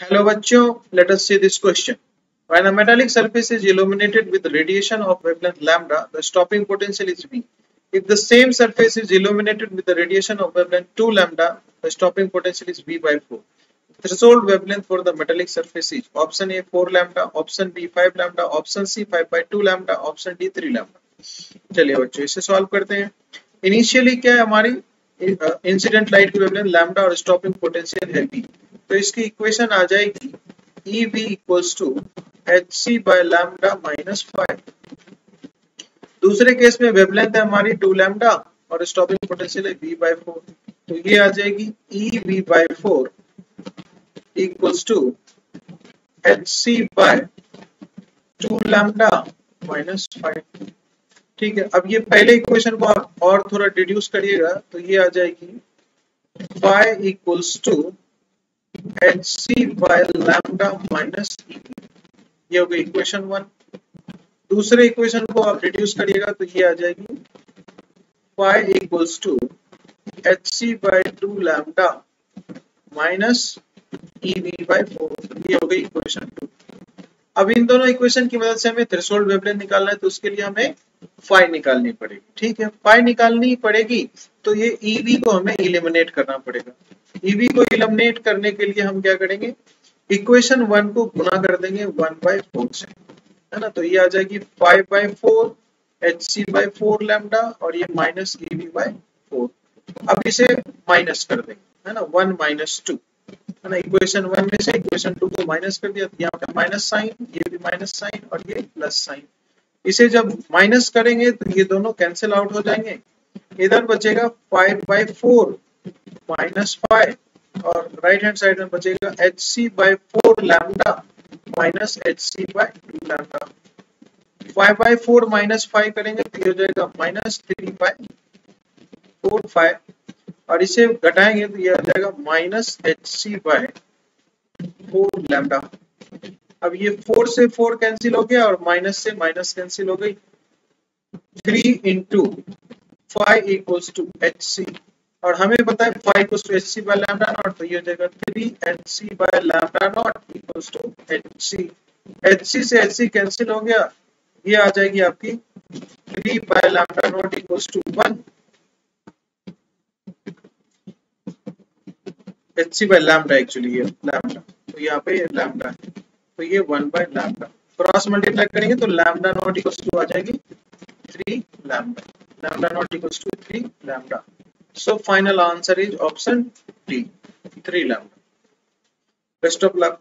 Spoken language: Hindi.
हेलो बच्चों let us see this question when a metallic surface is illuminated with radiation of wavelength lambda the stopping potential is V if the same surface is illuminated with the radiation of wavelength 2 lambda the stopping potential is V by 4 threshold wavelength for the metallic surface is option A 4 lambda option B 5 lambda option C 5 by 2 lambda option D 3 lambda चलिए बच्चों, इसे सॉल्व करते हैं। इनिशियली क्या है हमारी? इंसिडेंट लाइट की वेवलेंथ लैम्डा और स्टॉपिंग पोटेंशियल है बी तो इसकी इक्वेशन आ जाएगी E V equals to H C by lambda minus five दूसरे केस में वेवलेंथ है हमारी टू लैमडा और स्टॉपिंग पोटेंशियल है वी बाय फोर तो ये आ जाएगी E V by four equals to H C by two lambda minus five ठीक है, अब ये पहले इक्वेशन को आप और थोड़ा डिड्यूस करिएगा तो ये आ जाएगी five equals to H C by lambda minus ये हो गई इक्वेशन वन दूसरे इक्वेशन को आप रिड्यूस करिएगा तो ये आ जाएगी five equals to H C by two lambda minus E V by four ये हो गई इक्वेशन टू अब इन दोनों इक्वेशन की मदद से हमें थ्रेशोल्ड वेवलेंथ निकालना है तो उसके लिए हमें फाइव निकालनी पड़ेगी। ठीक है? फाइव निकालनी पड़ेगी तो ये ईवी e को हमें इलिमिनेट करना पड़ेगा। ईवी को इलिमिनेट करने के लिए हम क्या करेंगे? इक्वेशन वन को गुना कर देंगे वन बाय फोर से। है ना? तो ये आ जाएगी five by four H C by four lambda और ये माइनस ईवी बाय फोर अब इसे माइनस कर देंगे, है ना? वन माइनस टू है ना? इक्वेशन वन में से इक्वेशन टू को माइनस कर दिया तो यहाँ पे माइनस साइन ये भी माइनस साइन और ये प्लस साइन इसे जब माइनस करेंगे तो ये दोनों कैंसिल आउट हो जाएँगे। इधर बचेगा five by four minus five और राइट हैंड साइड में बचेगा H C by four lambda minus H C by two lambda five by four minus five करेंगे तो हो जाएगा minus three by four five और इसे घटाएँगे तो ये आ जाएगा minus H C by four lambda अब ये फोर से फोर कैंसिल हो गया और माइनस से माइनस कैंसिल हो गई. Three into five equals to H C और हमें पता है five equals to H C by lambda naught तो ये हो जाएगा three H C by lambda naught equals to H C. H C से एच सी कैंसिल हो गया, ये आ जाएगी आपकी three by lambda naught equals to one H C by lambda actually ये लैम्डा तो यहाँ पे लैम्डा है तो ये one by lambda cross multiply करेंगे तो लैम्डा नॉट इक्वल टू आ जाएगी three lambda lambda naught equal to three lambda So final answer is option D, 3 lambda. Best of luck.